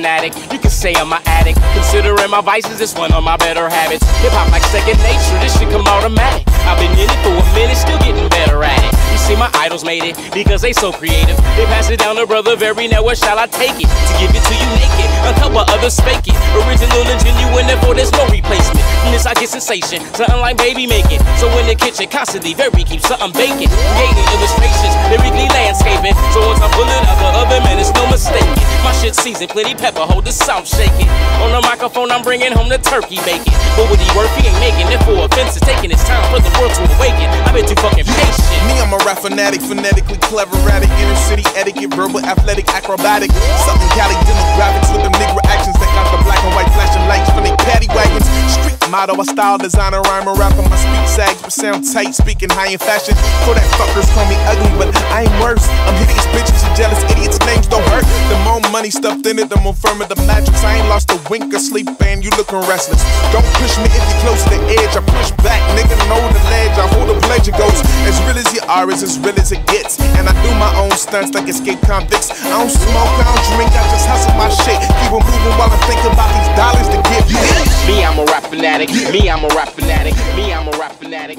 fanatic. You can say I'm an addict. Considering my vices, it's one of my better habits. Hip hop like second nature, this shit come automatic. I've been in it for a minute, still getting better at it. You see, my idols made it because they so creative. They pass it down to brother very now. Where shall I take it? To give it to you naked, until others fake it. Original and genuine, therefore there's no replacement. From this I get sensation, something like baby making. So in the kitchen, constantly very keep something baking. Creating illustrations, lyrically landscaping. So once I pull it Seasoned, plenty pepper, hold the south shaking. On the microphone, I'm bringing home the turkey bacon. But what he worth, he ain't making it for offenses. Taking his time for the world to awaken. I've been too fucking patient. Me, I'm a rap fanatic, phonetically clever, erratic, inner city etiquette, verbal, athletic, acrobatic. Southern Cali demographics with them nigga actions that got the black and white flashing lights from they paddy wagons. Street motto, a style designer, rhymer, rapper. My speak sags, but sound tight, speaking high in fashion. For that fuckers call me ugly, but I ain't worse. I'm these bitches and jealous idiots, names don't. The money stuffed in it, the more firmer the mattress. I ain't lost a wink of sleep, and you looking restless. Don't push me if you're close to the edge. I push back, nigga, know the ledge. I hold the pledge, it goes as real as you are, is as real as it gets. And I do my own stunts like escape convicts. I don't smoke, I don't drink, I just hustle my shit. Keep it moving while I'm thinking about these dollars to give. Me, I'm a rap fanatic. Me, I'm a rap fanatic. Me, I'm a rap fanatic.